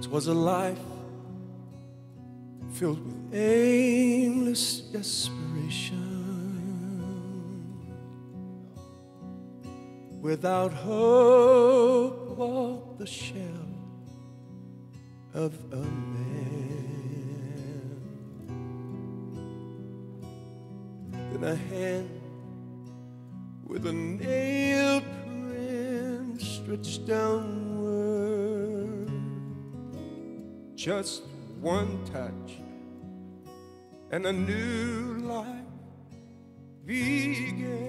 'Twas a life filled with aimless desperation. Without hope walked the shell of a man. Then a hand with a nail print stretched downward. Just one touch, and a new life began.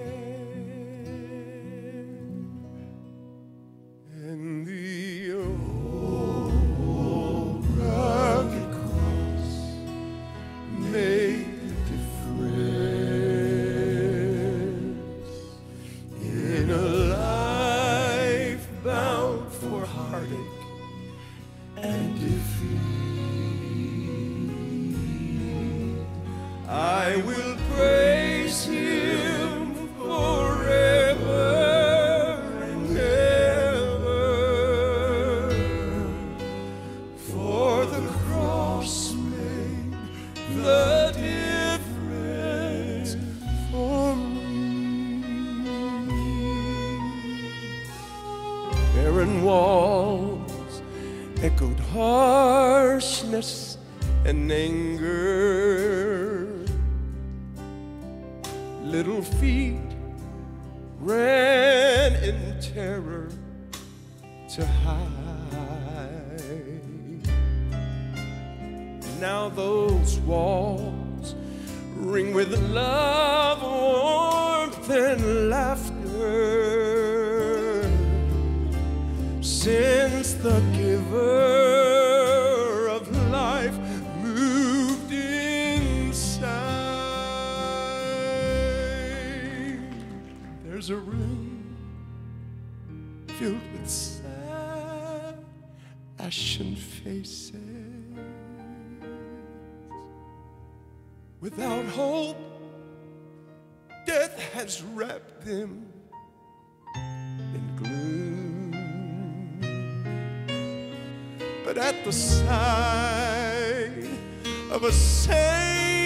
I will praise him forever and ever, for the cross made the difference for me. Barren walls echoed harshness and anger. Little feet ran in terror to hide. Now those walls ring with love, warmth, and laughter since the There's a room filled with sad, ashen faces. Without hope, death has wrapped them in gloom. But at the sight of a saint,